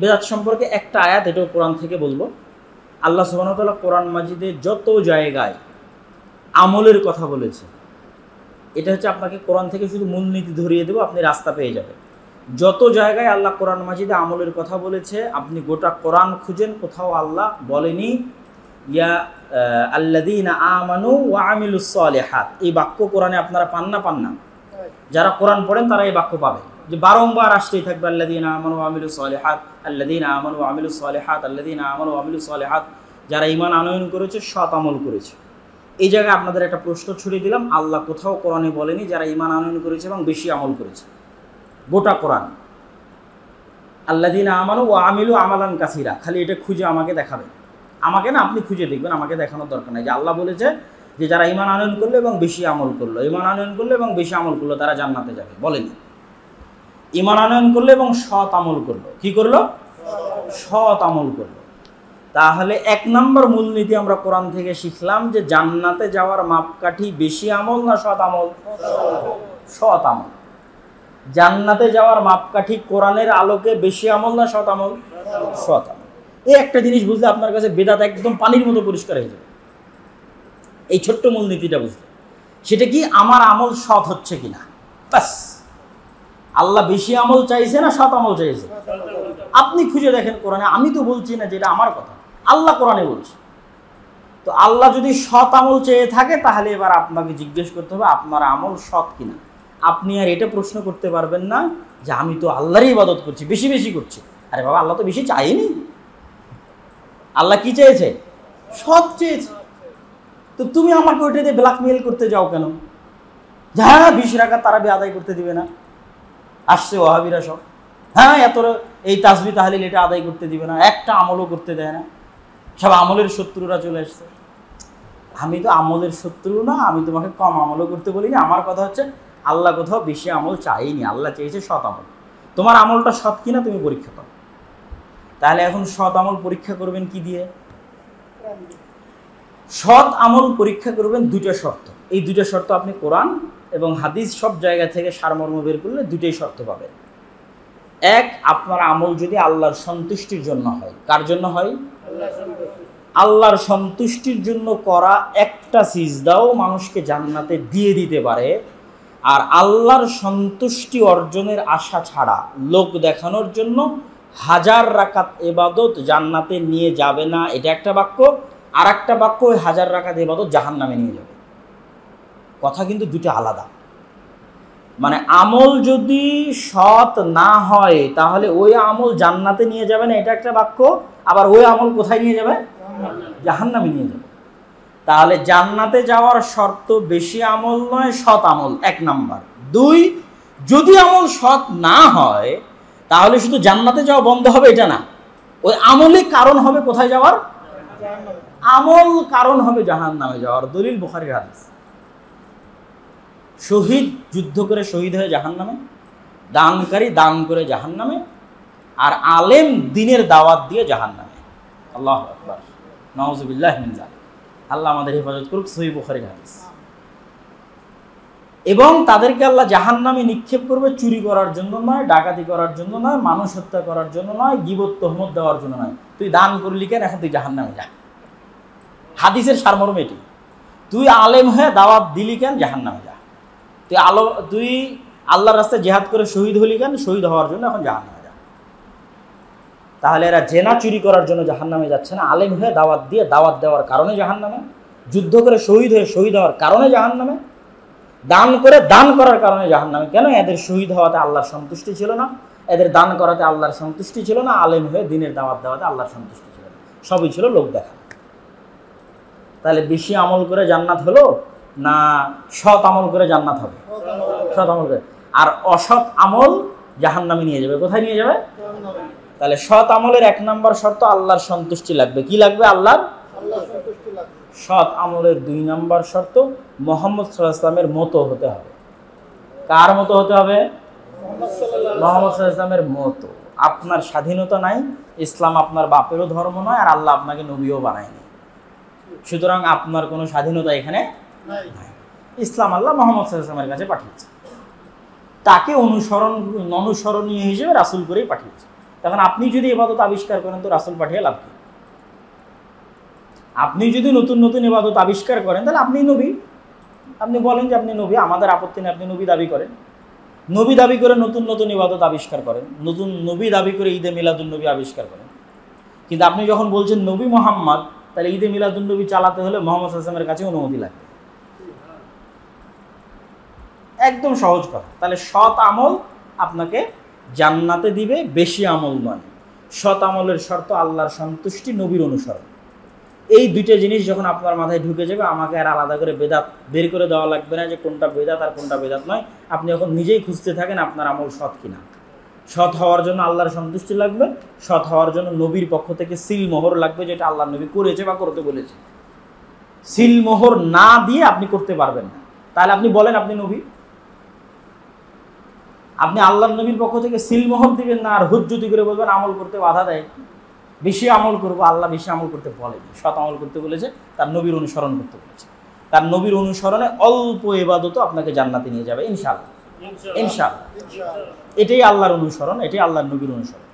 বেদাত সম্পর্কে একটা আয়াত এটাও কোরআন থেকে বলব। আল্লাহ সুবাহতাল্লাহ কোরআন মাজিদে যত জায়গায় আমলের কথা বলেছে, এটা হচ্ছে আপনাকে কোরআন থেকে শুধু মূলনীতি ধরিয়ে দেবো, আপনি রাস্তা পেয়ে যাবেন। যত জায়গায় আল্লাহ কোরআন মাজিদে আমলের কথা বলেছে, আপনি গোটা কোরআন খুঁজেন, কোথাও আল্লাহ বলেনি, ইয়া আল্লাদিন আমানু ওয়া আমিলুস সালেহাত। এই বাক্য কোরআনে আপনারা পান না পান না। যারা কোরআন পড়েন, তারা এই বাক্য পাবে। যে বারংবার আসতেই থাকবে আল্লাদিন আমানু আমিলু সালেহাত আল্লাদিন আমানু আমিলু সালেহাত আল্লাদিন আমানু আমিলু সালেহাত, যারা ইমান আনয়ন করেছে, সৎ আমল করেছে। এই জায়গায় আপনাদের একটা প্রশ্ন ছুড়ে দিলাম, আল্লাহ কোথাও কোরআনে বলেনি যারা ইমান আনয়ন করেছে এবং বেশি আমল করেছে। গোটা কোরআন। আল্লাদিন আমানু ও আমিলু আমালান কাসিরা। খালি এটা খুঁজে আমাকে দেখাবেন। আমাকে না, আপনি খুঁজে দেখবেন, আমাকে দেখানোর দরকার নেই যে আল্লাহ বলেছে যে যারা ইমান আনয়ন করল এবং বেশি আমল করল। ইমান আনয়ন করল এবং বেশি আমল করল, তারা জান্নাতে যাবে। বলেনি। ইমান আনয়ন করল এবং সৎ আমল করল। কি করল? সৎ আমল করল। তাহলে এক নম্বর মূলনীতি আমরা কোরআন থেকে শিখলাম যে জান্নাতে যাওয়ার মাপকাঠি বেশি আমল না সৎ আমল? সৎ আমল। জান্নাতে যাওয়ার মাপকাঠি কোরআনের আলোকে বেশি আমল না সৎ আমল? সৎ আমল। এই একটা জিনিস বুঝলে আপনার কাছে বেদাত একদম পানির মতো পরিষ্কার হয়ে যাবে। এই ছোট্ট মূলনীতিটা বুঝলে। সেটা কি? আমার আমল সৎ হচ্ছে কিনা? ব্যাস। আল্লাহ বেশি আমল চাইছে না সৎ আমল চাইছে? আপনি খুঁজে দেখেন কোরআনে, আমি তো বলছি না যে এটা আমার কথা। আল্লাহ কোরআনে বলছে। তো আল্লাহ যদি সৎ আমল চেয়ে থাকে, তাহলে এবার আপনাকে জিজ্ঞেস করতে হবে, আপনার আমল সৎ কিনা? আপনি আর এটা প্রশ্ন করতে পারবেন না যে আমি তো আল্লাহরই ইবাদত করছি, বেশি বেশি করছি। আরে বাবা, আল্লাহ তো বেশি চাইনি আল্লাহ কি চেয়েছে? সৎ চেয়েছে। তো তুমি আমাকে ওইটা দিয়ে ব্ল্যাকমেল করতে যাও কেন? যে বিশ টাকা তারা বে আদায় করতে দিবে না। আসছে ওহাবিরা সব। হ্যাঁ এত এই তাসবি তাহলিল এটা আদায় করতে দিবে না, একটা আমলও করতে দেয় না। সব আমলের শত্রুরা চলে আসছে। আমি তো আমলের শত্রু না, আমি তোমাকে কম আমলও করতে বলিনি। আমার কথা হচ্ছে, আল্লাহ কোথাও বেশি আমল চাইনি, আল্লাহ চেয়েছে সৎ আমল। তোমার আমলটা সৎ কিনা তুমি পরীক্ষা করো। তাহলে এখন সৎ আমল পরীক্ষা করবেন কি দিয়ে? সৎ আমল পরীক্ষা করবেন দুটো শর্ত। এই দুটো শর্ত আপনি কোরআন এবং হাদিস সব জায়গা থেকে সারমর্ম বের করলে দুটোই শর্ত পাবেন। এক, আপনার আমল যদি আল্লাহর সন্তুষ্টির জন্য হয়, কার জন্য হয়? আল্লাহর সন্তুষ্টির জন্য করা একটা সিজদাও মানুষকে জান্নাতে দিয়ে দিতে পারে। আর আল্লাহর সন্তুষ্টি অর্জনের আশা ছাড়া লোক দেখানোর জন্য হাজার রাকাত এবাদত জান্নাতে নিয়ে যাবে না। এটা একটা বাক্য। আর একটা বাক্য, হাজার রাকাত এবাদত জাহান নামে নিয়ে যাবে। কথা কিন্তু দুটো আলাদা। মানে আমল যদি সৎ না হয় তাহলে ওই আমল জান্নাতে নিয়ে যাবে না এটা একটা বাক্য। আবার ওই আমল কোথায় নিয়ে যাবে? জাহান নামে নিয়ে যাবে। তাহলে জান্নাতে যাওয়ার শর্ত বেশি আমল নয় সৎ আমল এক নাম্বার। দুই যদি আমল সৎ না হয় তাহলে শুধু জান্নাতে যাওয়া বন্ধ হবে এটা না। ওই আমলই কারণ হবে কোথায় যাওয়ার? আমল কারণ হবে জাহান নামে যাওয়ার। দলিল বুখারির হাদিস। শহীদ যুদ্ধ করে শহীদ হয়ে জাহান নামে দানকারী দান করে জাহান নামে আর আলেম দিনের দাওয়াত দিয়ে জাহান নামে আল্লাহ আকবর। নওয়াজবিল্লাহ মিনজা আল্লাহ আমাদের হেফাজত করুক, সহি বুখারির হাদিস। এবং তাদেরকে আল্লাহ জাহান নামে নিক্ষেপ করবে, চুরি করার জন্য নয়, ডাকাতি করার জন্য নয়, মানুষ হত্যা করার জন্য নয়, গিবত তহমত দেওয়ার জন্য নয়। তুই দান করলি কেন? এখন তুই জাহান নামে যা। হাদিসের সারমর্ম এটি। তুই আলেম হয়ে দাওয়াত দিলি কেন? জাহান নামে যা। তুই আলো, তুই আল্লাহর রাস্তায় জেহাদ করে শহীদ হলি কেন? শহীদ হওয়ার জন্য এখন জাহান নামে যা। তাহলে এরা জেনা চুরি করার জন্য জাহান নামে যাচ্ছে না। আলেম হয়ে দাওয়াত দিয়ে দাওয়াত দেওয়ার কারণে জাহান নামে যুদ্ধ করে শহীদ হয়ে শহীদ হওয়ার কারণে জাহান নামে দান করে দান করার কারণে জাহান নামে কেন? এদের শহীদ হওয়াতে আল্লাহর সন্তুষ্টি ছিল না। এদের দান করাতে আল্লাহর সন্তুষ্টি ছিল না। আলেম হয়ে দিনের দাওয়াত দেওয়াতে আল্লাহর সন্তুষ্টি ছিল না। সবই ছিল লোক দেখা। তাহলে বেশি আমল করে জান্নাত হলো? না সৎ আমল করে জান্নাত হবে? সৎ আমল করে। আর অসৎ আমল জাহান নামে নিয়ে যাবে। কোথায় নিয়ে যাবে? তাহলে সৎ আমলের এক নম্বর শর্ত আল্লাহর সন্তুষ্টি লাগবে। কি লাগবে আল্লাহর? সৎ আমলের দুই নম্বর শর্ত মোহাম্মদ সাল্লাহামের মতো হতে হবে। কার মতো হতে হবে? মোহাম্মদ সাল্লাহামের মতো। আপনার স্বাধীনতা নাই, ইসলাম আপনার বাপেরও ধর্ম নয়, আর আল্লাহ আপনাকে নবীও বানায়নি। সুতরাং আপনার কোনো স্বাধীনতা এখানে ইসলাম আল্লাহ মোহাম্মদ সাল্লামের কাছে পাঠিয়েছে। তাকে অনুসরণ, অনুসরণীয় হিসেবে রাসুল করেই পাঠিয়েছে। তখন আপনি যদি এবাদত আবিষ্কার করেন তো রাসুল পাঠিয়ে লাভ কি? আপনি যদি নতুন নতুন এবাদত আবিষ্কার করেন, তাহলে আপনি নবী। আপনি বলেন যে আপনি নবী, আমাদের আপত্তি নেই, আপনি নবী দাবি করেন। নবী দাবি করে নতুন নতুন ইবাদত আবিষ্কার করেন। নতুন নবী দাবি করে ঈদে মিলাদুল নবী আবিষ্কার করেন। কিন্তু আপনি যখন বলছেন নবী মোহাম্মদ, তাহলে ঈদে মিলাদুল নবী চালাতে হলে মোহাম্মদ হাসামের কাছে অনুমতি লাগবে। একদম সহজ কথা। তাহলে সৎ আমল আপনাকে জান্নাতে দিবে, বেশি আমল নয়। সৎ আমলের শর্ত আল্লাহর সন্তুষ্টি, নবীর অনুসরণ। এই দুইটা জিনিস যখন আপনার মাথায় ঢুকে যাবে, আমাকে আর আলাদা করে বেদাত বের করে দেওয়া লাগবে না যে কোনটা বেদাত আর কোনটা বেদাত নয়। আপনি এখন নিজেই খুঁজতে থাকেন আপনার আমল সৎ কিনা। সৎ হওয়ার জন্য আল্লাহর সন্তুষ্টি লাগবে, সৎ হওয়ার জন্য নবীর পক্ষ থেকে সিল মোহর লাগবে, যেটা আল্লাহ নবী করেছে বা করতে বলেছে। সিল মোহর না দিয়ে আপনি করতে পারবেন না। তাহলে আপনি বলেন, আপনি নবী? আপনি আল্লাহ নবীর পক্ষ থেকে সিল মোহর দিবেন না আর হুজ্জুতি করে বলবেন আমল করতে বাধা দেয়। বেশি আমল করব আল্লাহ বেশি আমল করতে বলেনি সৎ আমল করতে বলেছে তার নবীর অনুসরণ করতে বলেছে। তার নবীর অনুসরণে অল্প এবাদত আপনাকে জান্নাতে নিয়ে যাবে ইনশাআল্লাহ। ইনশাআল্লাহ। এটাই আল্লাহর অনুসরণ এটাই আল্লাহর নবীর অনুসরণ।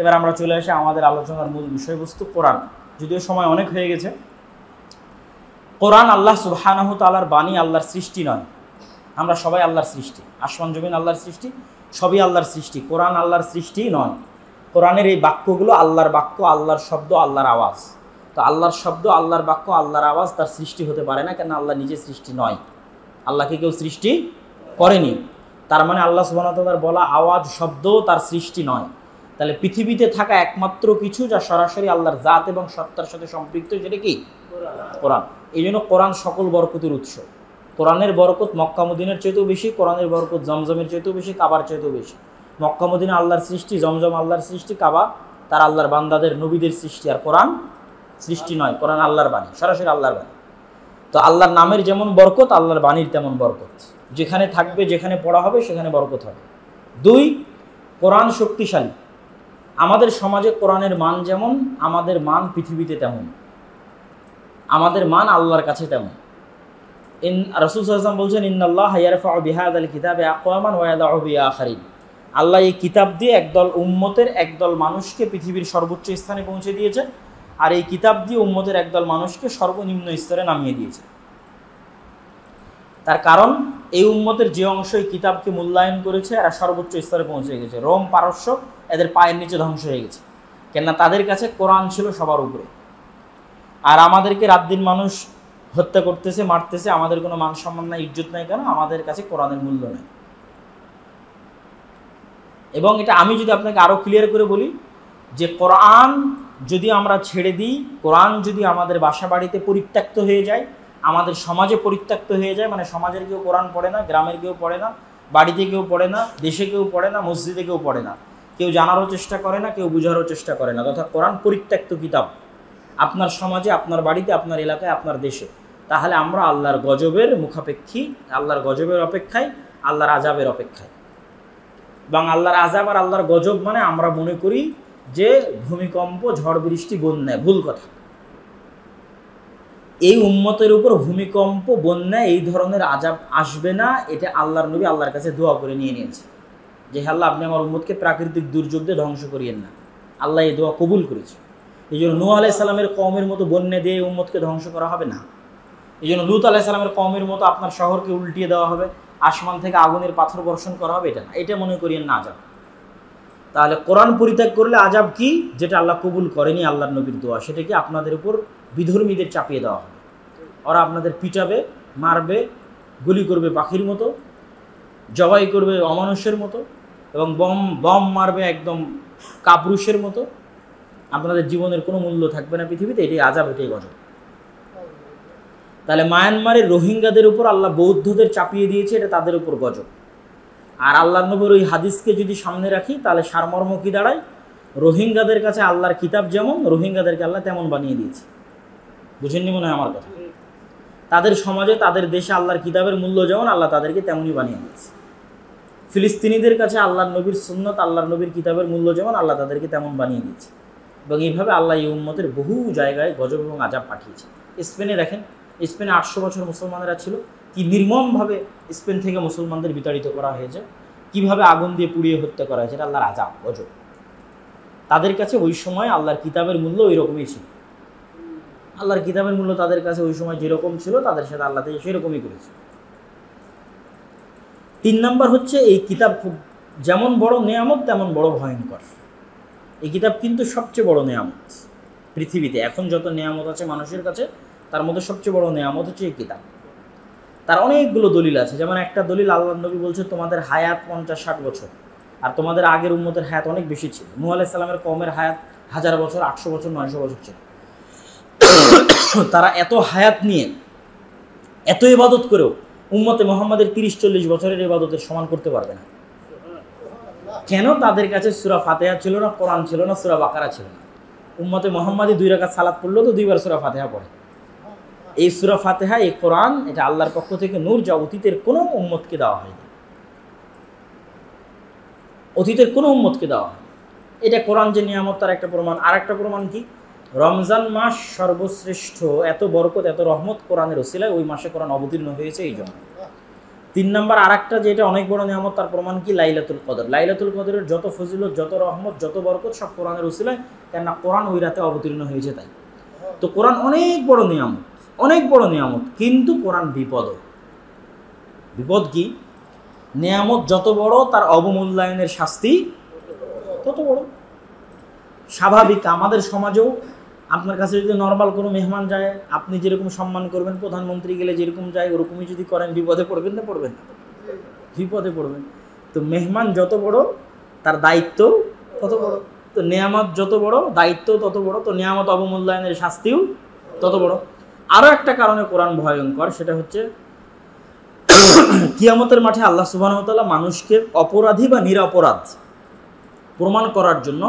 এবার আমরা চলে আসি আমাদের আলোচনার মূল বিষয়বস্তু কোরআন। যদিও সময় অনেক হয়ে গেছে। কোরআন আল্লাহ সুবহানাহ তালার বাণী আল্লাহর সৃষ্টি নয়। আমরা সবাই আল্লাহর সৃষ্টি। আসমান জমিন আল্লাহর সৃষ্টি সবই আল্লাহর সৃষ্টি। কোরআন আল্লাহর সৃষ্টি নয়। কোরআনের এই বাক্যগুলো আল্লাহর বাক্য আল্লাহর শব্দ আল্লাহর আওয়াজ। তো আল্লাহর শব্দ আল্লাহর বাক্য আল্লাহর আওয়াজ তার সৃষ্টি হতে পারে না কেন আল্লাহ নিজে সৃষ্টি নয়। আল্লাহকে কেউ সৃষ্টি করেনি। তার মানে আল্লাহ সুবাহতার বলা আওয়াজ শব্দও তার সৃষ্টি নয়। তাহলে পৃথিবীতে থাকা একমাত্র কিছু যা সরাসরি আল্লাহর জাত এবং সত্তার সাথে সম্পৃক্ত সেটা কি? কোরআন। এই জন্য কোরআন সকল বরকতের উৎস। কোরআনের বরকত মক্কামুদ্দিনের চাইতেও বেশি, কোরআনের বরকত জমজমের চাইতেও বেশি, কাবার চাইতেও বেশি। মক্কামুদ্দিনে আল্লাহর সৃষ্টি, জমজম আল্লাহর সৃষ্টি, কাবা তার আল্লাহর বান্দাদের, নবীদের সৃষ্টি আর কোরআন সৃষ্টি নয়, কোরআন আল্লাহর বাণী, সরাসরি আল্লাহর বাণী। তো আল্লাহর নামের যেমন বরকত, আল্লাহর বাণীর তেমন বরকত। যেখানে থাকবে, যেখানে পড়া হবে, সেখানে বরকত হবে। দুই, কোরআন শক্তিশালী। আমাদের সমাজে কোরআনের মান যেমন, আমাদের মান পৃথিবীতে তেমন। আমাদের মান আল্লাহর কাছে তেমন। ইন, রসুল সাল্লাম বলছেন ইন্নআল্লাহ ইয়ারফা বিহাদ আল কিতাবে আকওয়ামান ওয়াদা বিয়া আখারিন আল্লাহ এই কিতাব দিয়ে একদল উম্মতের একদল মানুষকে পৃথিবীর সর্বোচ্চ স্থানে পৌঁছে দিয়েছে আর এই কিতাব দিয়ে উম্মতের একদল মানুষকে সর্বনিম্ন স্তরে নামিয়ে দিয়েছে তার কারণ, এই উম্মতের যে অংশ এই কিতাবকে মূল্যায়ন করেছে এরা সর্বোচ্চ স্তরে পৌঁছে গেছে। রোম পারস্য এদের পায়ের নিচে ধ্বংস হয়ে গেছে, কেননা তাদের কাছে কোরআন ছিল সবার উপরে। আর আমাদেরকে রাত দিন মানুষ হত্যা করতেছে, মারতেছে, আমাদের কোনো মান সম্মান নাই, ইজ্জত নাই কেন? আমাদের কাছে কোরআনের মূল্য নেই। এবং এটা আমি যদি আপনাকে আরও ক্লিয়ার করে বলি, যে কোরআন যদি আমরা ছেড়ে দিই, কোরআন যদি আমাদের বাসা বাড়িতে পরিত্যক্ত হয়ে যায়, আমাদের সমাজে পরিত্যক্ত হয়ে যায় মানে সমাজের কেউ কোরআন পড়ে না, গ্রামের কেউ পড়ে না, বাড়িতে কেউ পড়ে না, দেশে কেউ পড়ে না, মসজিদে কেউ পড়ে না, কেউ জানারও চেষ্টা করে না, কেউ বুঝারও চেষ্টা করে না, তথা কোরআন পরিত্যক্ত কিতাব আপনার সমাজে, আপনার বাড়িতে, আপনার এলাকায়, আপনার দেশে। তাহলে আমরা আল্লাহর গজবের মুখাপেক্ষী, আল্লাহর গজবের অপেক্ষায়, আল্লাহর আজাবের অপেক্ষায়। এবং আল্লাহর আজাব আর আল্লাহর গজব মানে আমরা মনে করি যে ভূমিকম্প, ঝড়, বৃষ্টি, বন্যা, ভুল কথা। এই উম্মতের উপর ভূমিকম্প, বন্যা এই ধরনের আজাব আসবে না, এটা আল্লাহর নবী আল্লাহর কাছে দোয়া করে নিয়ে নিয়েছে। যে আল্লাহ, আপনি আমার উম্মতকে প্রাকৃতিক দুর্যোগ দিয়ে ধ্বংস করিয়েন না। আল্লাহ এই দোয়া কবুল করেছে। এই জন্য নূ আলাইসাল্লামের কমের মতো বন্যা দিয়ে উম্মতকে ধ্বংস করা হবে না। এই জন্য লুত আলাইসাল্লামের কমের মতো আপনার শহরকে উল্টিয়ে দেওয়া হবে, আসমান থেকে আগুনের পাথর বর্ষণ করা হবে, এটা না। এটা মনে করিয়েন না আজাব। তাহলে কোরআন পরিত্যাগ করলে আজাব কি? যেটা আল্লাহ কবুল করেনি, আল্লাহর নবীর দোয়া। সেটা কি আপনাদের উপর বিধর্মীদের চাপিয়ে দেওয়া হবে। ওরা আপনাদের পিটাবে, মারবে, গুলি করবে পাখির মতো, জবাই করবে অমানুষের মতো এবং বম বম মারবে একদম কাপুরুষের মতো। আপনাদের জীবনের কোনো মূল্য থাকবে না পৃথিবীতে, এটাই আজাব, এটাই গজব। তাহলে মায়ানমারের রোহিঙ্গাদের উপর আল্লাহ বৌদ্ধদের চাপিয়ে দিয়েছে, এটা তাদের উপর গজব। আর আল্লাহ নবীর ওই হাদিসকে যদি সামনে রাখি, তাহলে সারমর্ম কি দাঁড়ায়? রোহিঙ্গাদের কাছে আল্লাহর কিতাব যেমন, রোহিঙ্গাদেরকে আল্লাহ তেমন বানিয়ে দিয়েছে। বুঝেননি মনে হয় আমার কথা? তাদের সমাজে, তাদের দেশে আল্লাহর কিতাবের মূল্য যেমন, আল্লাহ তাদেরকে তেমনই বানিয়ে দিয়েছে। ফিলিস্তিনিদের কাছে আল্লাহর নবীর সুন্নত, আল্লাহর নবীর কিতাবের মূল্য যেমন, আল্লাহ তাদেরকে তেমন বানিয়ে দিয়েছে। এবং এইভাবে আল্লাহ এই উম্মতের বহু জায়গায় গজব এবং আজাব পাঠিয়েছে। স্পেনে দেখেন স্পেনে আটশো বছর মুসলমানেরা ছিল। কি নির্মমভাবে স্পেন থেকে মুসলমানদের বিতাড়িত করা হয়েছে? কীভাবে আগুন দিয়ে পুড়িয়ে হত্যা করা হয়েছে? এটা আল্লাহর আজাব গজব। তাদের কাছে ওই সময় আল্লাহর কিতাবের মূল্য ওই রকমই ছিল। আল্লাহর কিতাবের মূল্য তাদের কাছে ওই সময় যেরকম ছিল, তাদের সাথে আল্লাহ থেকে সেরকমই করেছে। তিন নাম্বার হচ্ছে এই কিতাব খুব যেমন বড় নেয়ামত, তেমন বড় ভয়ঙ্কর। এই কিতাব কিন্তু সবচেয়ে বড় নেয়ামত পৃথিবীতে। এখন যত নেয়ামত আছে মানুষের কাছে তার মধ্যে সবচেয়ে বড় নেয়ামত হচ্ছে এই কিতাব। তার অনেকগুলো দলিল আছে। যেমন একটা দলিল আল্লাহ নবী বলছে, তোমাদের হায়াত পঞ্চাশ ষাট বছর। আর তোমাদের আগের উন্মতের হায়াত অনেক বেশি ছিল। নূ আলাইসাল্লামের কমের হায়াত হাজার বছর, আটশো বছর, নয়শো বছর ছিল। তারা এত হায়াত নিয়ে, এত ইবাদত করেও উম্মতে মোহাম্মদের তিরিশ, চল্লিশ বছরের ইবাদতের সমান করতে পারবে না। কেন? তাদের কাছে সুরা ফাতেহা ছিল না, কোরআন ছিল না, সুরা বাকারা ছিল না। উম্মতে মোহাম্মদী দুই রাকাত সালাত পড়ল তো দুইবার সুরা ফাতেহা পড়ে। এই সুরা ফাতেহা, এই কোরআন, এটা আল্লাহর পক্ষ থেকে নূর যা অতীতের কোনো উম্মতকে দেওয়া হয়নি। অতীতের কোনো উম্মতকে দেওয়া হয় এটা কোরআন যে নিয়ামত, তার একটা প্রমাণ। আর একটা প্রমাণ কি? রমজান মাস সর্বশ্রেষ্ঠ, এত বরকত, এত রহমত কোরআনের ওসিলায় ওই মাসে কোরআন অবতীর্ণ হয়েছে এই জন্য। তিন নম্বর আর একটা যেটা অনেক বড় নিয়ামত, তার প্রমাণ কি? লাইলাতুল কদর। লাইলাতুল কদরের যত ফজিলত, যত রহমত, যত বরকত, সব কোরআনের ওসিলায়, কেননা কোরআন ওই রাতে অবতীর্ণ হয়েছে তাই। তো কোরআন অনেক বড় নিয়ামত। অনেক বড় নিয়ামত, কিন্তু কোরআন বিপদ। বিপদ কি? নিয়ামত যত বড়, তার অবমূল্যায়নের শাস্তি তত বড়। স্বাভাবিক, আমাদের সমাজেও আপনার কাছে যদি নর্মাল কোনো মেহমান যায়, আপনি যেরকম সম্মান করবেন, প্রধানমন্ত্রী গেলে যেরকম যায়, ওরকমই যদি করেন, বিপদে পড়বেন না পড়বেন না। বিপদে পড়বেন। তো মেহমান যত বড়, তার দায়িত্ব তত বড়। তো নিয়ামত যত বড়, দায়িত্ব তত বড়, তো নিয়ামত অবমূল্যায়নের শাস্তিও তত বড়। আরও একটা কারণে কোরআন ভয়ঙ্কর, সেটা হচ্ছে কিয়ামতের মাঠে আল্লাহ সুবাহতাল্লাহ মানুষকে অপরাধী বা নিরাপরাধ প্রমাণ করার জন্য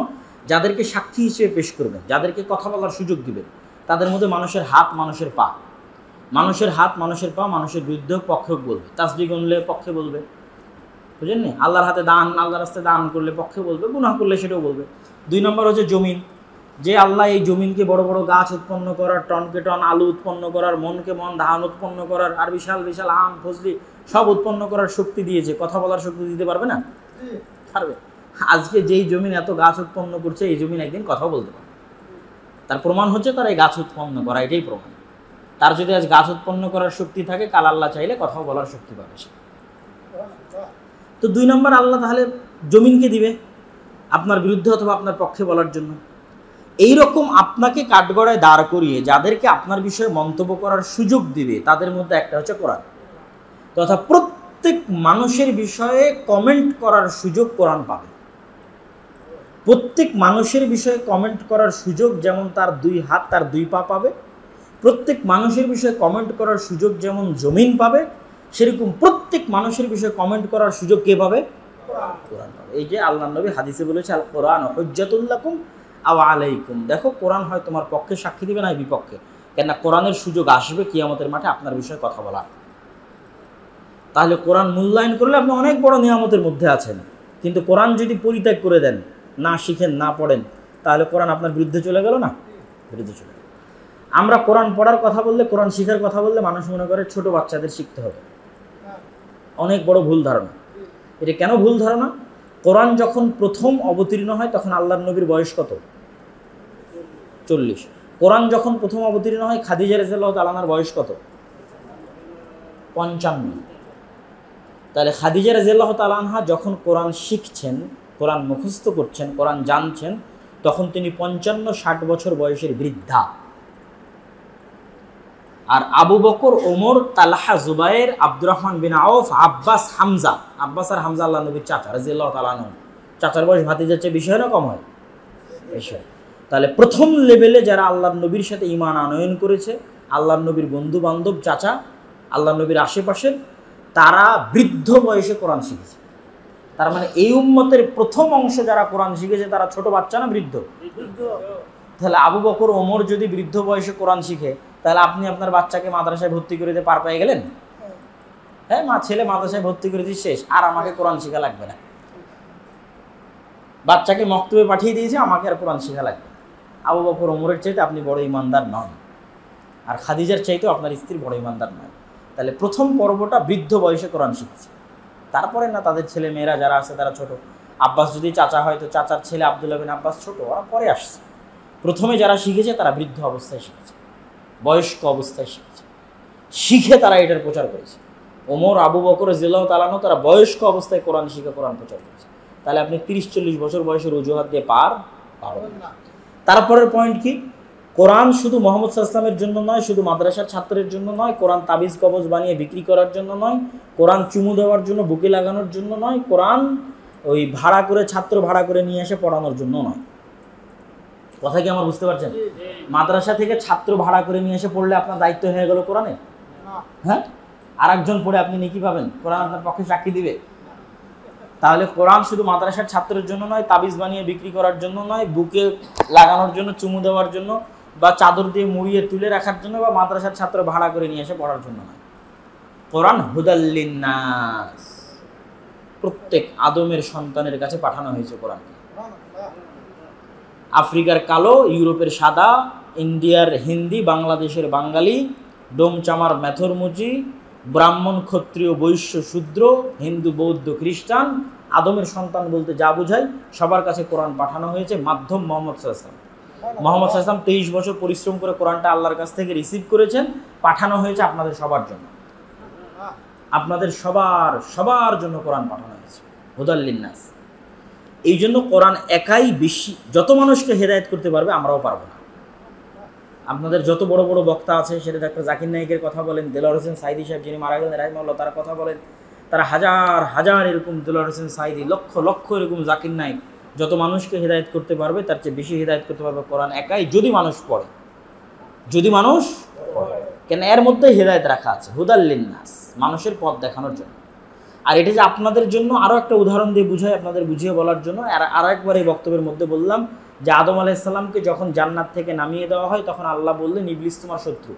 যাদেরকে সাক্ষী হিসেবে পেশ করবেন, যাদেরকে কথা বলার সুযোগ দিবেন, তাদের মধ্যে মানুষের হাত, মানুষের পা। মানুষের হাত, মানুষের পা, মানুষের বিরুদ্ধে পক্ষে বলবে। তাসবি গুনলে পক্ষে বলবে। বুঝলেন আল্লাহর হাতে দান, আল্লাহর রাস্তায় দান করলে পক্ষে বলবে, গুনাহ করলে সেটাও বলবে। দুই নম্বর হচ্ছে জমিন। যে আল্লাহ এই জমিনকে বড় বড় গাছ উৎপন্ন করার, টনকে টন আলু উৎপন্ন করার, মনকে মন ধান উৎপন্ন করার, আর বিশাল বিশাল আম, ফজলি সব উৎপন্ন করার শক্তি দিয়েছে। কথা বলার শক্তি দিতে পারবে না? পারবে। আজকে যেই জমিন এত গাছ উৎপন্ন করছে, এই জমিন একদিন কথা বলতে পারবে। তার প্রমাণ হচ্ছে তার এই গাছ উৎপন্ন করা, এটাই প্রমাণ। তার যদি আজ গাছ উৎপন্ন করার শক্তি থাকে, কাল আল্লাহ চাইলে কথাও বলার শক্তি পাবে সে। তো দুই নম্বর, আল্লাহ তাহলে জমিনকে দিবে, আপনার বিরুদ্ধে অথবা আপনার পক্ষে বলার জন্য। এই রকম আপনাকে কাঠগড়ায় দাঁড় করিয়ে, যাদেরকে আপনার বিষয়ে মন্তব্য করার সুযোগ দিবে, তাদের মধ্যে একটা হচ্ছে কোরআন। তথা প্রত্যেক মানুষের বিষয়ে কমেন্ট করার সুযোগ কোরআন পাবে। প্রত্যেক মানুষের বিষয়ে কমেন্ট করার সুযোগ যেমন তার দুই হাত, তার দুই পা পাবে। প্রত্যেক মানুষের বিষয়ে কমেন্ট করার সুযোগ যেমন জমিন পাবে, সেরকম প্রত্যেক মানুষের বিষয়ে কমেন্ট করার সুযোগ কে পাবে? কোরআন পাবে। এই যে আল্লাহ নবী হাদিসে বলেছে আল কোরআন হজ্জাতুল্লাকুম আও আলাইকুম। দেখো, কোরআন হয় তোমার পক্ষে সাক্ষী দিবে না বিপক্ষে। কেননা কোরআনের সুযোগ আসবে কিয়ামতের মাঠে আপনার বিষয়ে কথা বলা তাহলে কোরআন মূল্যায়ন করলে আপনি অনেক বড় নিয়ামতের মধ্যে আছেন। কিন্তু কোরআন যদি পরিত্যাগ করে দেন, না শিখেন, না পড়েন, তাহলে কোরআন আপনার বিরুদ্ধে চলে গেল না? বিরুদ্ধে চলে গেল। আমরা কোরআন পড়ার কথা বললে, কোরআন শিখার কথা বললে মানুষ মনে করে ছোট বাচ্চাদের শিখতে হবে। অনেক বড় ভুল ধারণা। এটা কেন ভুল ধারণা? কোরআন যখন প্রথম অবতীর্ণ হয়, তখন আল্লাহর নবীর বয়স কত? চল্লিশ। কোরআন যখন প্রথম অবতীর্ণ হয়, খাদিজা রেজাল্লাহ তালানার বয়স কত? পঞ্চান্ন। তাহলে খাদিজা রাজিয়াল্লাহ তালানহা যখন কোরআন শিখছেন, কোরআন মুখস্থ করছেন, কোরআন জানছেন, তখন তিনি পঞ্চান্ন, ষাট বছর বয়সের বৃদ্ধা। আর আবু বকর, ওমর, তালাহা, জুবাইর, আব্দুর রহমান বিন আউফ আব্বাস, হামজা। আব্বাস আর হামজা আল্লাহ নবীর চাচা রাজিয়াল্লাহ তালানহ চাচার বয়স ভাতি যাচ্ছে বিষয় না কম হয়? বিষয় তাহলে প্রথম লেভেলে যারা আল্লাহ নবীর সাথে ইমান আনয়ন করেছে আল্লাহ নবীর বন্ধু বান্ধব চাচা আল্লাহ নবীর আশেপাশের তারা বৃদ্ধ বয়সে কোরআন শিখেছে। তার মানে এই উম্মতের প্রথম অংশ যারা কোরআন শিখেছে তারা ছোট বাচ্চা না বৃদ্ধ? তাহলে আবু বকর ওমর যদি বৃদ্ধ বয়সে কোরআন শিখে তাহলে আপনি আপনার বাচ্চাকে মাদ্রাসায় ভর্তি করে দিয়ে পার পেয়ে গেলেন? হ্যাঁ মা ছেলে মাদ্রাসায় ভর্তি করে দিয়ে শেষ। আর আমাকে কোরআন শেখা লাগবে না। বাচ্চাকে মক্তবে পাঠিয়ে দিয়েছে আমাকে আর কোরআন শেখা লাগবে আবু বকর ওমরের চাইতে আপনি বড় ইমানদার নন। আর খাদিজার চাইতেও আপনার স্ত্রী বড় ইমানদার নয়। তাহলে প্রথম পর্বটা বৃদ্ধ বয়সে কোরআন শিখেছে। তারপরে না তাদের ছেলে মেয়েরা যারা আছে তারা ছোট। আব্বাস যদি চাচা হয় তো চাচার ছেলে আবদুল্লাহ বিন আব্বাস ছোট, ওরা পরে আসছে। প্রথমে যারা শিখেছে তারা বৃদ্ধ অবস্থায় শিখেছে, বয়স্ক অবস্থায় শিখেছে। শিখে তারা এটার প্রচার করেছে। ওমর, আবু বকর জিল্লাহ তালানো তারা বয়স্ক অবস্থায় কোরআন শিখে কোরআন প্রচার করেছে। তাহলে আপনি তিরিশ চল্লিশ বছর বয়সের অজুহাত দিয়ে পার পারবেন না। তারপরের পয়েন্ট কি? কোরআন শুধু মোহাম্মদ সাল্লামের জন্য নয় শুধু মাদ্রাসার ছাত্রের জন্য নয় কোরআন তাবিজ কবজ বানিয়ে বিক্রি করার জন্য নয় কোরআন চুমু দেওয়ার জন্য বুকে লাগানোর জন্য নয় কোরআন ওই ভাড়া করে ছাত্র ভাড়া করে নিয়ে এসে পড়ানোর জন্য নয়। কথা কি আমার বুঝতে পারছেন? মাদ্রাসা থেকে ছাত্র ভাড়া করে নিয়ে এসে পড়লে আপনার দায়িত্ব হয়ে গেল কোরআনে হ্যাঁ? আর একজন পড়ে আপনি নেকি পাবেন? কোরআন আপনার পক্ষে চাকরি দিবে। তাহলে কোরআন শুধু মাদ্রাসার ছাত্রের জন্য নয়, তাবিজ বানিয়ে বিক্রি করার জন্য নয়, বুকে লাগানোর জন্য, চুমু দেওয়ার জন্য বা চাদর দিয়ে মুড়িয়ে তুলে রাখার জন্য বা মাদ্রাসার ছাত্র ভাড়া করে নিয়ে এসে পড়ার জন্য নয়। কোরআন হুদাল্লিনাস প্রত্যেক আদমের সন্তানের কাছে পাঠানো হয়েছে কোরআনকে। আফ্রিকার কালো, ইউরোপের সাদা, ইন্ডিয়ার হিন্দি, বাংলাদেশের বাঙালি ডোমচামার মেথরমুচি ব্রাহ্মণ ক্ষত্রিয় বৈশ্য শূদ্র, হিন্দু, বৌদ্ধ, খ্রিস্টান আদমের সন্তান বলতে যা বোঝায় সবার কাছে কোরআন পাঠানো হয়েছে মাধ্যম মোহাম্মদ সাল্লাম মোহাম্মদ সাল্লাম তেইশ বছর পরিশ্রম করে কোরআনটা আল্লাহর কাছ থেকে রিসিভ করেছেন, পাঠানো হয়েছে আপনাদের সবার জন্য। আপনাদের সবার সবার জন্য কোরআন পাঠানো হয়েছে হুদাল্লিন্নাস এই জন্য কোরআন একাই বেশি, যত মানুষকে হেদায়েত করতে পারবে, আমরাও পারব না। আপনাদের যত বড় বড় বক্তা আছে, সেটা ডাক্তার জাকির নাইকের কথা বলেন, দেলোয়ার হোসেন সাইদি সাহেব যিনি মারা গেলেন রাজমাল্লাহ তারা কথা বলেন তারা হাজার হাজার এরকম দেলোয়ার হোসেন সাইদি লক্ষ লক্ষ এরকম জাকির নাইক যত মানুষকে হেদায়েত করতে পারবে, তার চেয়ে বেশি হেদায়েত করতে পারবে কোরআন একাই যদি মানুষ পড়ে। যদি মানুষ। কেন এর মধ্যে হেদায়েত রাখা আছে হুদাল্লিন্নাস মানুষের পথ দেখানোর জন্য। আর এটা যে আপনাদের জন্য আরও একটা উদাহরণ দিয়ে বুঝাই, আপনাদের বুঝিয়ে বলার জন্য, আর আর একবার এই বক্তব্যের মধ্যে বললাম যে আদম আলাইসাল্লামকে যখন জান্নাত থেকে নামিয়ে দেওয়া হয়, তখন আল্লাহ বললেন, ইবলিস তোমার শত্রু।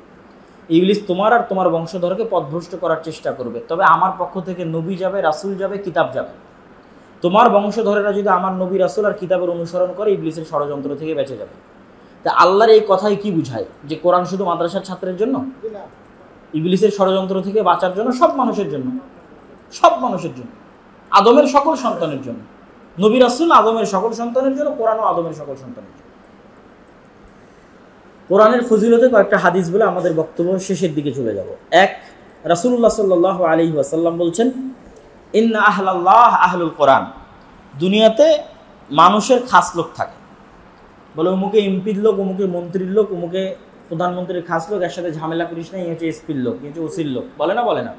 ইবলিস তোমার আর তোমার বংশধরকে পথভ্রষ্ট করার চেষ্টা করবে। তবে আমার পক্ষ থেকে নবী যাবে, রাসূল যাবে, কিতাব যাবে। তোমার বংশধরেরা যদি আমার নবী, রাসুল আর কিতাবের অনুসরণ করে, ইবলিসের ষড়যন্ত্র থেকে বেঁচে যাবে। তা আল্লাহর এই কথাই কি বুঝায়? যে কোরআন শুধু মাদ্রাসার ছাত্রের জন্য? ইবলিসের ষড়যন্ত্র থেকে বাঁচার জন্য সব মানুষের জন্য। সব মানুষের জন্য। আদমের সকল সন্তানের জন্য। নবী, রাসুল আদমের সকল সন্তানের জন্য, কোরআনও আদমের সকল সন্তানের জন্য। কোরআনের ফজিলতে কয়েকটা হাদিস বলে আমাদের বক্তব্য শেষের দিকে চলে যাব। এক রাসুল্লাহ সাল্লাহ আলী ওয়াসাল্লাম বলছেন, ইন্না আহলাল্লাহ আহলুল কোরআন। দুনিয়াতে মানুষের খাস লোক থাকে। বলে অমুকে এমপির লোক, অমুকে মন্ত্রীর লোক, অমুকে প্রধানমন্ত্রীর খাস লোক, এর সাথে ঝামেলা করিস না, এই হচ্ছে এসপির লোক, এই হচ্ছে ওসির লোক, বলে না বলে না?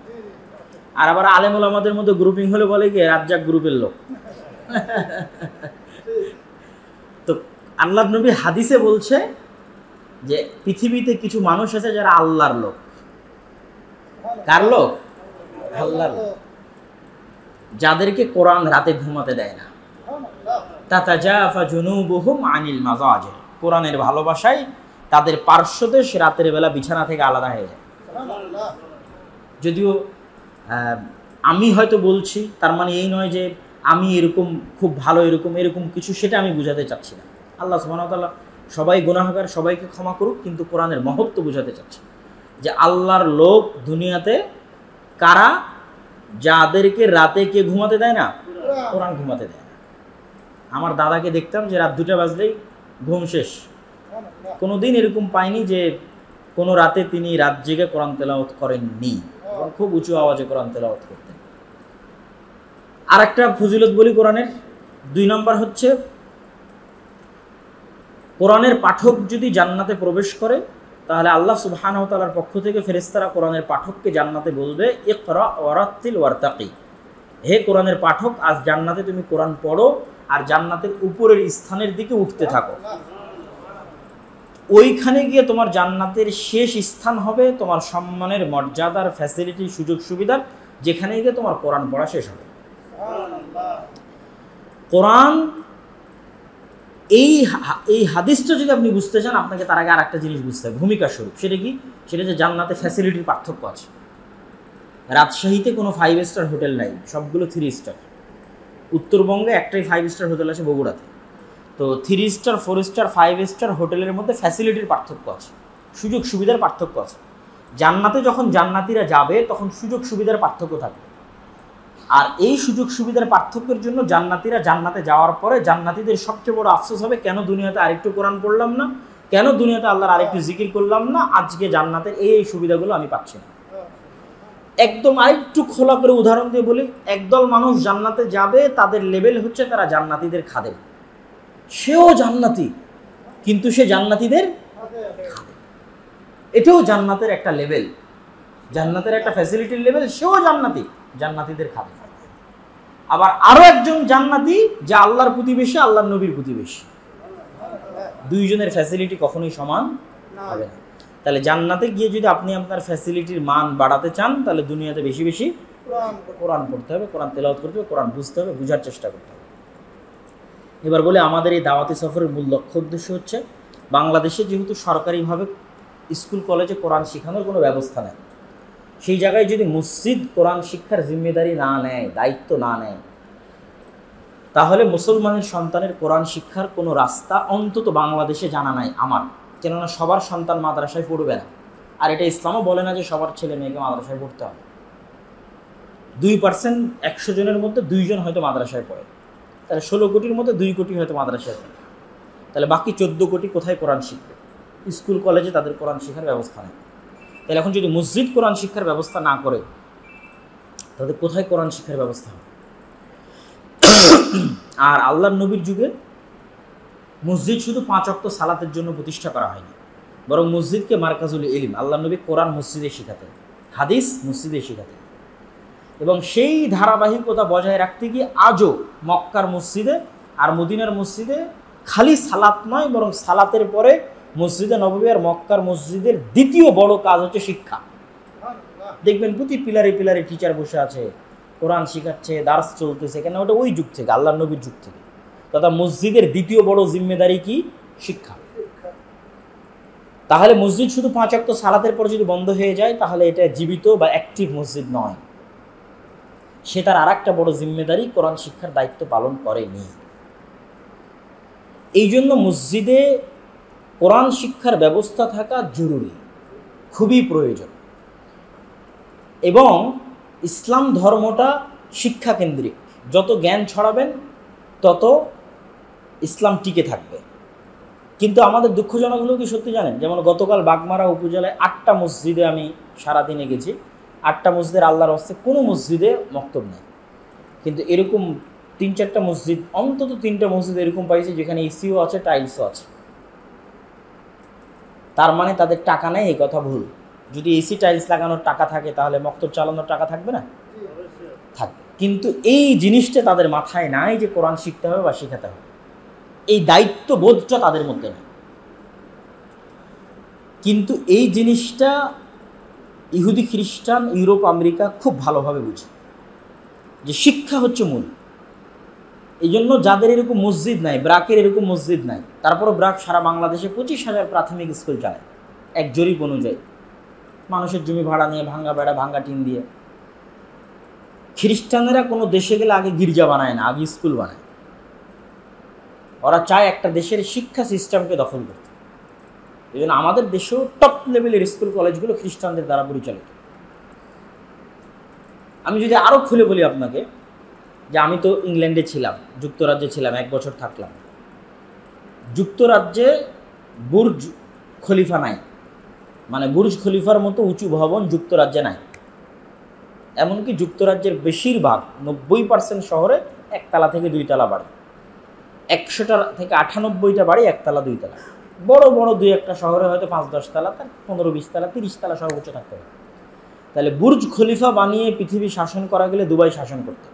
আর আবার আলেমুল আমাদের মধ্যে গ্রুপিং হলে বলে কি, রাজ্জাক গ্রুপের লোক। তো আল্লাহ নবী হাদিসে বলছে যে পৃথিবীতে কিছু মানুষ আছে যারা আল্লাহর লোক। কার লোক? আল্লাহর যাদেরকে কোরআন রাতে ঘুমাতে দেয় না। আনিল কোরআনের ভালোবাসায় তাদের পার্শ্বদেশ রাতের বেলা বিছানা থেকে আলাদা হয়ে যায়। যদিও আমি হয়তো বলছি, তার মানে এই নয় যে আমি এরকম খুব ভালো, এরকম এরকম কিছু সেটা আমি বুঝাতে চাচ্ছি না। আল্লাহ সুবাহতাল্লাহ সবাই গুনাহগার, সবাইকে ক্ষমা করুক, কিন্তু কোরআনের মহত্ব বুঝাতে চাচ্ছি। যে আল্লাহর লোক দুনিয়াতে কারা? যাদেরকে রাতে কে ঘুমাতে দেয় না? কোরআন ঘুমাতে দেয় না। আমার দাদাকে দেখতাম যে রাত দুটা বাজলেই ঘুম শেষ। কোনো দিন এরকম পাইনি যে কোনো রাতে তিনি রাত জেগে কোরআন তেলাওয়াত করেননি। খুব উঁচু আওয়াজে কোরআন তেলাওয়াত করতেন। আর একটা ফজিলত বলি কোরআনের। দুই নম্বর হচ্ছে কোরআনের পাঠক যদি জান্নাতে প্রবেশ করে, তাহলে আল্লাহ তাআলার পক্ষ থেকে ফেরেস্তারা কোরআনের পাঠককে জান্নাতে বলবে, ইকরা ওয়ারাত্তিল ওয়ারতাকি। হে কোরআনের পাঠক, আজ জান্নাতে তুমি কোরআন পড়ো আর জান্নাতের উপরের স্থানের দিকে উঠতে থাকো। ওইখানে গিয়ে তোমার জান্নাতের শেষ স্থান হবে তোমার সম্মানের মর্যাদার ফ্যাসিলিটি সুযোগ সুবিধার যেখানে গিয়ে তোমার কোরআন পড়া শেষ হবে। কোরআন এই এই হাদিসটা যদি আপনি বুঝতে চান, আপনাকে তার আগে আর একটা জিনিস বুঝতে হবে। ভূমিকা স্বরূপ। সেটা কি? সেটা যে জান্নাতে ফ্যাসিলিটির পার্থক্য আছে। রাজশাহীতে কোনো ফাইভ স্টার হোটেল নাই। সবগুলো থ্রি স্টার উত্তরবঙ্গে একটাই ফাইভ স্টার হোটেল আছে বগুড়াতে। তো three star four star five star হোটেলের মধ্যে ফ্যাসিলিটির পার্থক্য আছে। সুযোগ সুবিধার পার্থক্য আছে। জান্নাতে যখন জান্নাতিরা যাবে, তখন সুযোগ সুবিধার পার্থক্য থাকবে। আর এই সুযোগ সুবিধার পার্থক্যের জন্য জান্নাতিরা জান্নাতে যাওয়ার পরে জান্নাতিদের সবচেয়ে বড় আফসোস হবে, কেন দুনিয়াতে আরেকটু কোরআন পড়লাম না? কেন দুনিয়াতে আল্লাহর আরেকটু জিকির করলাম না? আজকে জান্নাতের এই এই সুবিধাগুলো আমি পাচ্ছি না। একদম আরেকটু খোলা করে উদাহরণ দিয়ে বলি, একদল মানুষ জান্নাতে যাবে, তাদের লেভেল হচ্ছে তারা জান্নাতিদের খাদে সেও জান্নাতি, কিন্তু সে জান্নাতিদের এটাও জান্নাতের একটা লেভেল। জান্নাতের একটা ফ্যাসিলিটির লেভেল, সেও জান্নাতি। জান্নাতিদের খাবে। আবার আরও একজন জান্নাতি যা আল্লাহর প্রতিবেশী আল্লাহর নবীর প্রতিবেশী দুইজনের ফ্যাসিলিটি কখনোই সমান হবে না। তাহলে জান্নাতে গিয়ে যদি আপনি আপনার ফ্যাসিলিটির মান বাড়াতে চান তাহলে দুনিয়াতে বেশি বেশি কোরআন পড়তে হবে কোরআন তেলাওয়াত করতে হবে কোরআন বুঝতে হবে বোঝার চেষ্টা করতে হবে। এবার বলে আমাদের এই দাওয়াতি সফরের মূল লক্ষ্য উদ্দেশ্য হচ্ছে বাংলাদেশে যেহেতু সরকারিভাবে স্কুল কলেজে কোরআন শেখানোর কোনো ব্যবস্থা নেই সেই জায়গায় যদি মসজিদ কোরআন শিক্ষার জিম্মেদারি না নেয়, দায়িত্ব না নেয়, তাহলে মুসলমানের সন্তানের কোরআন শিক্ষার কোনো রাস্তা অন্তত বাংলাদেশে জানা নাই আমার। কেননা সবার সন্তান মাদ্রাসায় পড়বে না। আর এটা ইসলামও বলে না যে সবার ছেলে মেয়েকে মাদ্রাসায় পড়তে হবে। দুই পার্সেন্ট একশো জনের মধ্যে দুইজন হয়তো মাদ্রাসায় পড়ে। তাহলে ষোলো কোটির মধ্যে দুই কোটি হয়তো মাদ্রাসায় পড়ে। তাহলে বাকি চোদ্দ কোটি কোথায় কোরআন শিখবে? স্কুল, কলেজে তাদের কোরআন শেখার ব্যবস্থা নেই। তাহলে এখন যদি মসজিদ কোরআন শিক্ষার ব্যবস্থা না করে তাদের কোথায় কোরআন শিক্ষার ব্যবস্থা হবে? আর আল্লাহর নবীর যুগে মসজিদ শুধু পাঁচ অক্ত সালাতের জন্য প্রতিষ্ঠা করা হয়নি, বরং মসজিদকে মার্কাজুল ইলিম আল্লাহ নবী কোরআন মসজিদে শেখাতেন, হাদিস মসজিদে শেখাতেন। এবং সেই ধারাবাহিকতা বজায় রাখতে গিয়ে আজও মক্কার মসজিদে আর মদিনার মসজিদে খালি সালাত নয়, বরং সালাতের পরে মসজিদে নবী আর মক্কার মসজিদের দ্বিতীয় বড় কাজ হচ্ছে শিক্ষা। দেখবেন প্রতি পিলারে পিলারে টিচার বসে আছে, কোরআন শিখাচ্ছে দার্স চলতেছে, কেন ওটা ওই যুগ থেকে আল্লাহ নবীর যুগ থেকে। তথা মসজিদের দ্বিতীয় বড় জিম্মেদারি কি? শিক্ষা। তাহলে মসজিদ শুধু পাঁচ অক্ত সালাতের পর যদি বন্ধ হয়ে যায়, তাহলে এটা জীবিত বা অ্যাক্টিভ মসজিদ নয়। সে তার আর একটা বড় জিম্মেদারি, কোরআন শিক্ষার দায়িত্ব পালন করেনি। এই জন্য মসজিদে কোরআন শিক্ষার ব্যবস্থা থাকা জরুরি, খুবই প্রয়োজন। এবং ইসলাম ধর্মটা শিক্ষা কেন্দ্রিক। যত জ্ঞান ছড়াবেন, তত ইসলাম টিকে থাকবে। কিন্তু আমাদের দুঃখজনক হলেও কি সত্যি জানেন? যেমন গতকাল বাগমারা উপজেলায় আটটা মসজিদে আমি সারাদিনে গেছি আটটা মসজিদের আল্লাহর হস্তে কোনো মসজিদে মক্তব নেই। কিন্তু এরকম তিন চারটা মসজিদ, অন্তত তিনটা মসজিদ এরকম পাইছি যেখানে এসিও আছে, টাইলসও আছে। তার মানে তাদের টাকা নেই, এই কথা ভুল। যদি এসি টাইলস লাগানোর টাকা থাকে, তাহলে মক্তব চালানোর টাকা থাকবে না? থাকবে। কিন্তু এই জিনিসটা তাদের মাথায় নাই যে কোরআন শিখতে হবে বা শেখাতে হবে। এই দায়িত্ব বোধটা তাদের মধ্যে নেই। কিন্তু এই জিনিসটা ইহুদি খ্রিস্টান, ইউরোপ, আমেরিকা খুব ভালোভাবে বুঝে। যে শিক্ষা হচ্ছে মূল। এই জন্য যাদের এরকম মসজিদ নাই, ব্রাকের এরকম মসজিদ নাই, তারপরও ব্রাক সারা বাংলাদেশে পঁচিশ হাজার প্রাথমিক স্কুল চালায়, এক জরিপ অনুযায়ী। মানুষের জমি ভাড়া নিয়ে, ভাঙ্গা বেড়া, ভাঙ্গা টিন দিয়ে। খ্রিস্টানেরা কোনো দেশে গেলে আগে গির্জা বানায় না, আগে স্কুল বানায়। ওরা চায় একটা দেশের শিক্ষা সিস্টেমকে দখল করতে। এই জন্য আমাদের দেশেও টপ লেভেলের স্কুল, কলেজগুলো খ্রিস্টানদের দ্বারা পরিচালিত। আমি যদি আরও খুলে বলি আপনাকে যে আমি তো ইংল্যান্ডে ছিলাম, যুক্তরাজ্যে ছিলাম, এক বছর থাকলাম। যুক্তরাজ্যে বুর্জ খলিফা নাই। মানে বুর্জ খলিফার মতো উঁচু ভবন যুক্তরাজ্যে নাই। এমনকি যুক্তরাজ্যের বেশিরভাগ নব্বই পার্সেন্ট শহরে একতলা থেকে দুইতলা বাড়ি। একশোটা থেকে আটানব্বইটা বাড়ি একতলা, দুইতলা। বড় বড় দুই একটা শহরে হয়তো পাঁচ দশ তালা তার পনেরো বিশ তালা তিরিশ তালা সর্বোচ্চ থাকতে হবে তাহলে বুর্জ খলিফা বানিয়ে পৃথিবী শাসন করা গেলে দুবাই শাসন করতে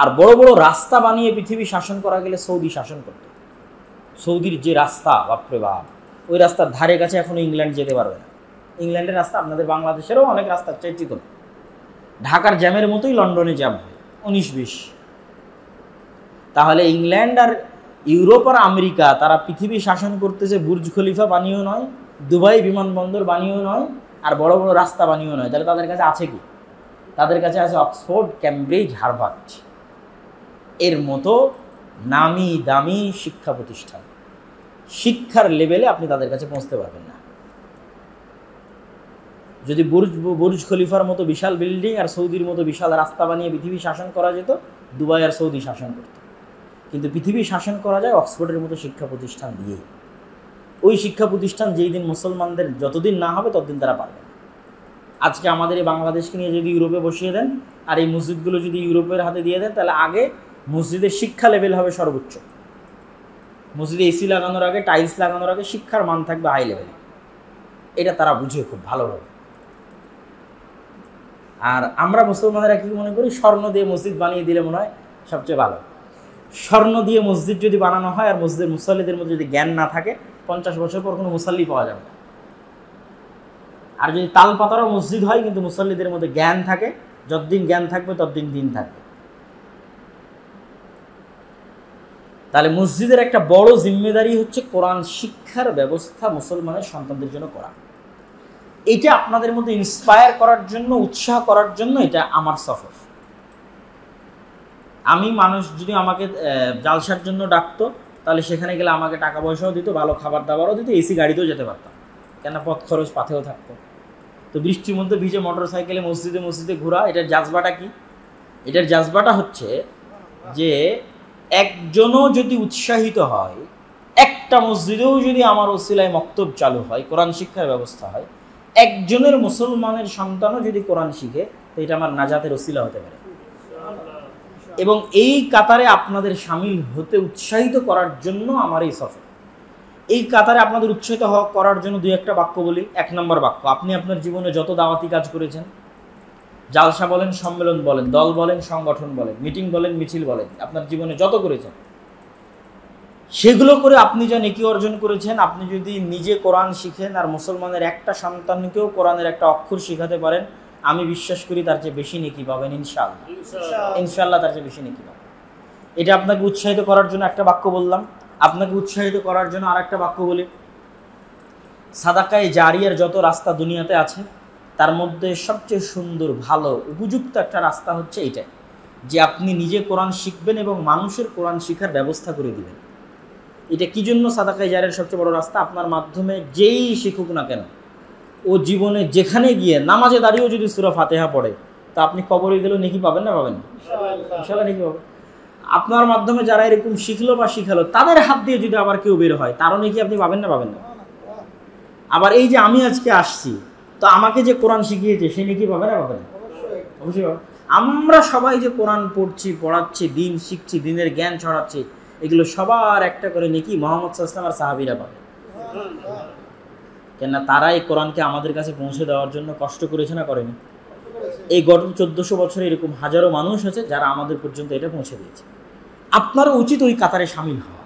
আর বড় বড় রাস্তা বানিয়ে পৃথিবী শাসন করা গেলে সৌদি শাসন করত। সৌদির যে রাস্তা বাপরে বাপ, ওই রাস্তার ধারে কাছে এখনও ইংল্যান্ড যেতে পারবে না। ইংল্যান্ডের রাস্তা আপনাদের বাংলাদেশেরও অনেক রাস্তার চাই চিকন ঢাকার জ্যামের মতোই লন্ডনে জ্যাম হয়, উনিশ বিশ। তাহলে ইংল্যান্ড আর ইউরোপ আর আমেরিকা, তারা পৃথিবী শাসন করতেছে বুর্জ খলিফা বানিয়েও নয়, দুবাই বিমানবন্দর বানিয়েও নয়, আর বড় বড় রাস্তা বানিয়েও নয়। তাহলে তাদের কাছে আছে কি? তাদের কাছে আছে অক্সফোর্ড, ক্যামব্রিজ, হার্ভার্ড। এর মতো নামি দামি শিক্ষা প্রতিষ্ঠান। শিক্ষার লেভেলে আপনি তাদের কাছে পৌঁছতে পারবেন না। যদি বুর্জ বুর্জ খলিফার মতো বিশাল বিল্ডিং আর সৌদির মতো বিশাল রাস্তা বানিয়ে পৃথিবী শাসন করা যেত, দুবাই আর সৌদি শাসন করত। কিন্তু পৃথিবী শাসন করা যায় অক্সফোর্ডের মতো শিক্ষা প্রতিষ্ঠান দিয়েই। ওই শিক্ষা প্রতিষ্ঠান যেই দিন মুসলমানদের যতদিন না হবে, ততদিন তারা পারবে আজকে আমাদের এই বাংলাদেশকে নিয়ে যদি ইউরোপে বসিয়ে দেন, আর এই মসজিদগুলো যদি ইউরোপের হাতে দিয়ে দেন, তাহলে আগে মসজিদের শিক্ষা লেভেল হবে সর্বোচ্চ। মসজিদে এসি লাগানোর আগে টাইলস লাগানোর আগে শিক্ষার মান থাকবে হাই লেভেলে এটা তারা বুঝে খুব ভালোভাবে। আর আমরা মুসলমানেরা কি মনে করি? স্বর্ণ দিয়ে মসজিদ বানিয়ে দিলে মনে হয় সবচেয়ে ভালো। স্বর্ণ দিয়ে মসজিদ যদি বানানো হয় আর মসজিদের মুসল্লিদের মধ্যে যদি জ্ঞান না থাকে, পঞ্চাশ বছর পর কোনো মুসল্লি পাওয়া যাবে না। আর যদি তাল পাতারও মসজিদ হয় কিন্তু মুসল্লিদের মধ্যে জ্ঞান থাকে, যতদিন জ্ঞান থাকবে ততদিন দিন থাকবে। তাহলে মসজিদের একটা বড় জিম্মেদারি হচ্ছে কোরআন শিক্ষার ব্যবস্থা মুসলমানের সন্তানদের জন্য করা। এটা আপনাদের মধ্যে ইন্সপায়ার করার জন্য, উৎসাহ করার জন্য এটা আমার সফর। আমি মানুষ যদি আমাকে জালসার জন্য ডাকতো, তাহলে সেখানে গেলে আমাকে টাকা পয়সাও দিত, ভালো খাবার দাবারও দিত, এসি গাড়িতেও যেতে পারতাম। কেন পথ খরচ পাথেও থাকতো। তো বৃষ্টির মধ্যে ভিজে মোটর সাইকেলে মসজিদে মসজিদে ঘোরা, এটার জাজবাটা কি? এটার জাজবাটা হচ্ছে যে একজনও যদি উৎসাহিত হয়, একটা মসজিদেও যদি আমার ওসিলায় মক্তব চালু হয়, কোরআন শিক্ষার ব্যবস্থা হয়, একজনের মুসলমানের সন্তানও যদি কোরআন শিখে, তো এটা আমার নাজাতের ওসিলা হতে পারে। এবং এই কাতারে আপনাদের সামিল হতে উৎসাহিত করার জন্য আমার এই সফর। এই কাতারে আপনাদের উৎসাহিত হওয়া করার জন্য দুই একটা বাক্য বলি। এক নম্বর বাক্য, আপনি আপনার জীবনে যত দাওয়াতি কাজ করেছেন জালসা বলেন সম্মেলন বলেন দল বলেন সংগঠন বলেন মিটিং বলেন মিছিল বলেন আপনার জীবনে যত করেছেন। সেগুলো করে আপনি যা নেকি অর্জন করেছেন আপনি যদি নিজে কোরআন শিখেন আর মুসলমানের একটা সন্তানকেও কোরআনের একটা অক্ষর শিখাতে পারেন আমি বিশ্বাস করি তার চেয়ে বেশি নেকি পাবেন ইনশাআল্লাহ। ইনশাআল্লাহ। তার চেয়ে বেশি নেকি পাবেন। এটা আপনাকে উৎসাহিত করার জন্য একটা বাক্য বললাম। আপনাকে উৎসাহিত করার জন্য আর একটা বাক্য বলি। সাদাকায় জারিয়ার যত রাস্তা দুনিয়াতে আছে তার মধ্যে সবচেয়ে সুন্দর ভালো উপযুক্ত একটা রাস্তা হচ্ছে এইটাই যে আপনি নিজে কোরআন শিখবেন এবং মানুষের কোরআন শিখার ব্যবস্থা করে দিবেন। এটা কি জন্য সাদাকায় জারের সবচেয়ে বড় রাস্তা? আপনার মাধ্যমে যেই শিখুক না কেন ও জীবনে যেখানে গিয়ে নামাজে দাঁড়িয়েও যদি সুরা ফাতেহা পড়ে তা আপনি কবরে গেলেও নেকি পাবেন না পাবেন? না? ইনশাল্লাহ নেকি পাবেন। আপনার মাধ্যমে যারা এরকম শিখলো বা শিখালো তাদের হাত দিয়ে যদি আবার কেউ বের হয় তারও নাকি আপনি পাবেন না পাবেন না। আবার এই যে আমি আজকে আসছি তো আমাকে যে কোরআন শিখিয়েছে, সে নাকি পাবে না পাবে না? অবশ্যই আমরা সবাই যে কোরআন পড়ছি, পড়াচ্ছি, দিন শিখছি, দিনের জ্ঞান ছড়াচ্ছি, এগুলো সবার একটা করে নাকি মোহাম্মদ সাল্লাম আর সাহাবিরা পাবে। কেননা তারা এই কোরআনকে আমাদের কাছে পৌঁছে দেওয়ার জন্য কষ্ট করেছে না করেনি? এই গত চোদ্দশো বছরে এরকম হাজারো মানুষ আছে যারা আমাদের পর্যন্ত এটা পৌঁছে দিয়েছে। আপনারও উচিত ওই কাতারে সামিল হওয়া।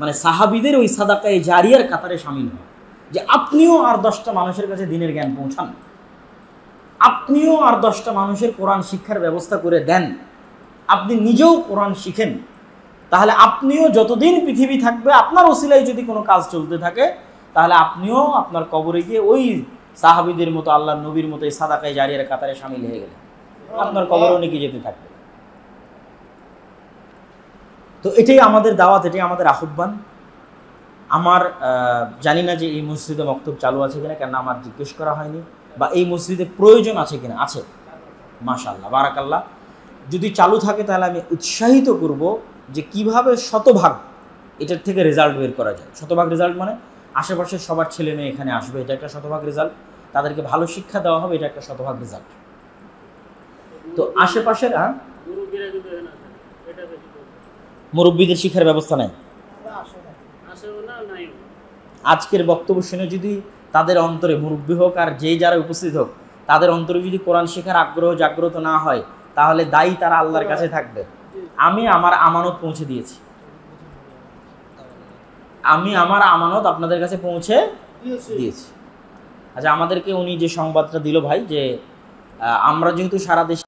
মানে সাহাবিদের ওই সাদাকায় জারিয়ার কাতারে সামিল হওয়া। যে আপনিও আর দশটা মানুষের কাছে দিনের জ্ঞান পৌঁছান। আপনিও আর দশটা মানুষের কোরআন শিক্ষার ব্যবস্থা করে দেন। আপনি নিজেও কোরআন শিখেন। তাহলে আপনিও যতদিন পৃথিবী থাকবে, আপনার ওসিলায় যদি কোনো কাজ চলতে থাকে, তাহলে আপনিও আপনার কবরে গিয়ে ওই সাহাবিদের মতো আল্লাহ নবীর মতো এই সাদাকায় জারিয়ার কাতারে সামিল হয়ে গেলেন। আপনার কবরও নাকি যেতে থাকবে। তো এটাই আমাদের দাওয়াত, এটাই আমাদের আহ্বান। আমার জানি না যে এই মসজিদে মক্তব চালু আছে কিনা কেন আমার জিজ্ঞেস করা হয়নি, বা এই মসজিদে প্রয়োজন আছে কিনা, আছে। মাশাল্লাহ বারাকাল্লাহ। যদি চালু থাকে তাহলে আমি উৎসাহিত করব যে কীভাবে শতভাগ এটার থেকে রেজাল্ট বের করা যায়। শতভাগ রেজাল্ট মানে আশেপাশের সবার ছেলে মেয়ে এখানে আসবে, এটা একটা শতভাগ রেজাল্ট তাদেরকে ভালো শিক্ষা দেওয়া হবে, এটা একটা শতভাগ রেজাল্ট তো আশেপাশের হ্যাঁ। মুরব্বীদের শিক্ষার ব্যবস্থা নেই। আজকের বক্তব্য শুনে যদি তাদের অন্তরে মুরব্বী হোক আর যেই যারা উপস্থিত হোক তাদের অন্তরে যদি কোরআন শেখার আগ্রহ জাগ্রত না হয় তাহলে দায়ী তারা আল্লাহর কাছে থাকবে। আমি আমার আমানত পৌঁছে দিয়েছি। আমি আমার আমানত আপনাদের কাছে পৌঁছে দিয়েছি। আচ্ছা আমাদেরকে উনি যে সংবাদটা দিল ভাই যে আমরা যেহেতু সারা দেশে